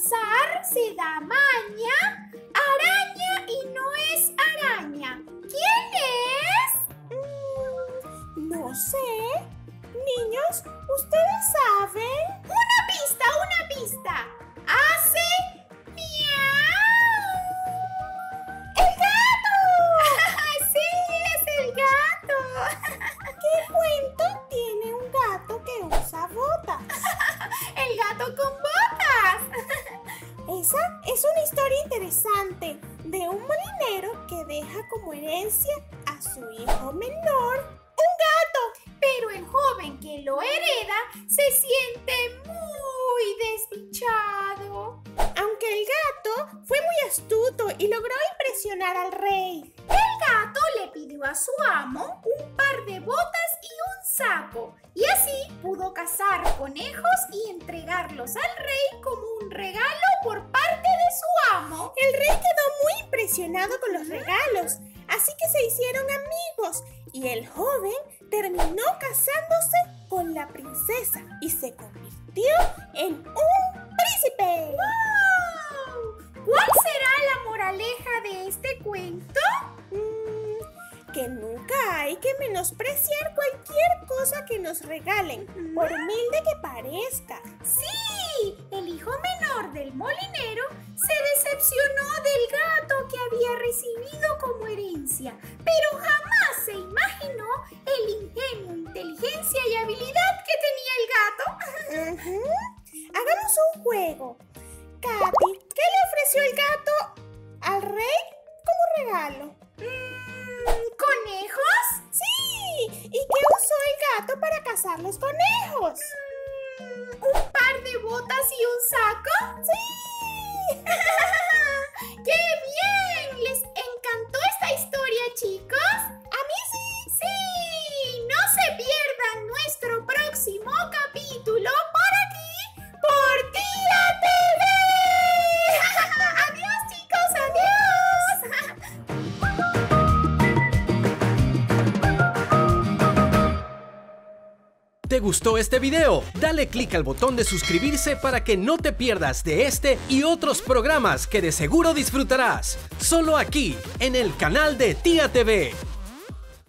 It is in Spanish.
cazar se da maña, araña y no es araña. ¿Quién es? Mm, no sé. Niños, ¿ustedes saben? Una pista, una pista. Hace miau. ¡El gato! sí, es el gato. ¿Qué cuento tiene un gato que usa botas? el gato con botas. Es una historia interesante de un molinero que deja como herencia a su hijo menor un gato. Pero el joven que lo hereda se siente muy desdichado. Aunque el gato fue muy astuto y logró impresionar al rey. El gato le pidió a su amo un par de botas y así pudo cazar conejos y entregarlos al rey como un regalo por parte de su amo. El rey quedó muy impresionado con los regalos, así que se hicieron amigos y el joven terminó casándose con la princesa y se convirtió en un príncipe. ¡Wow! ¿Cuál será la moraleja de este cuento? Mm, que nunca hay que menospreciar cualquier cosa que nos regalen, por humilde que parezca. Sí, el hijo menor del molinero se decepcionó del gato que había recibido como herencia, pero jamás se imaginó el ingenio, inteligencia y habilidad que tenía el gato. Hagamos un juego. Katy, ¿qué le ofreció el gato al rey como regalo? Cazar los conejos? ¿Te gustó este video? Dale click al botón de suscribirse para que no te pierdas de este y otros programas que de seguro disfrutarás. Solo aquí, en el canal de Tía TV.